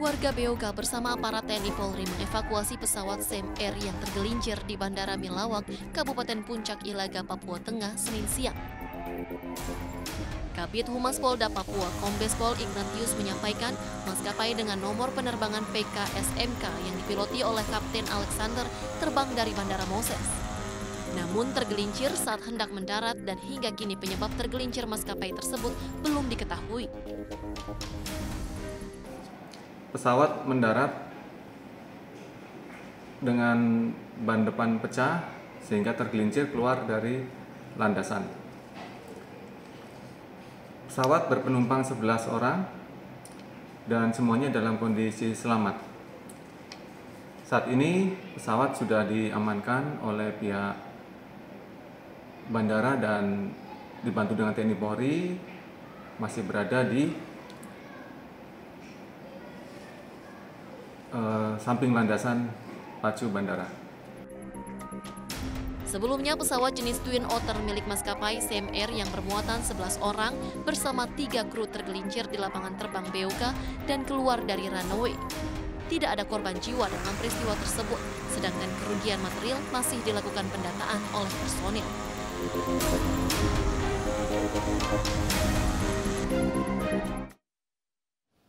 Warga Beoga bersama aparat TNI Polri mengevakuasi pesawat Sam Air yang tergelincir di Bandara Milawak, Kabupaten Puncak Ilaga, Papua Tengah, Senin siang. Kabit Humas Polda Papua, Kombes Pol Ignatius menyampaikan maskapai dengan nomor penerbangan PKSMK yang dipiloti oleh Kapten Alexander terbang dari Bandara Moses. Namun tergelincir saat hendak mendarat dan hingga kini penyebab tergelincir maskapai tersebut belum diketahui pesawat mendarat dengan ban depan pecah sehingga tergelincir keluar dari landasan. Pesawat berpenumpang 11 orang dan semuanya dalam kondisi selamat. Saat ini pesawat sudah diamankan oleh pihak bandara dan dibantu dengan TNI Polri masih berada di uh, samping landasan pacu bandara. Sebelumnya pesawat jenis Twin Otter milik maskapai CMR yang bermuatan 11 orang bersama tiga kru tergelincir di lapangan terbang Beuka dan keluar dari runway. Tidak ada korban jiwa dalam peristiwa tersebut, sedangkan kerugian material masih dilakukan pendataan oleh personil. Thank you.